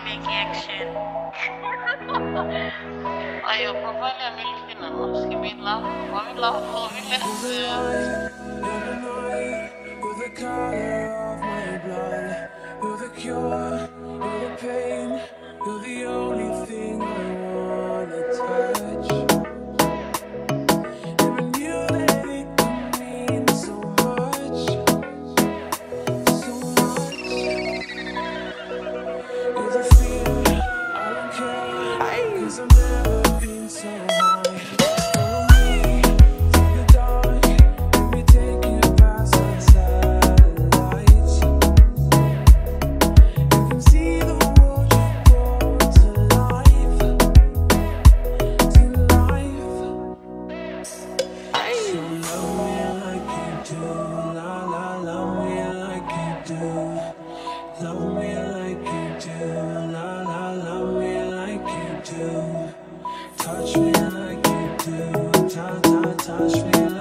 make action. Ayo, profile ya Milky na mas. Kimi love, kami love, kami love. You're the night, you're the color of my blood. You're the cure, you're the pain. You're the la la, love me like you do. Touch me like you do, ta ta, touch me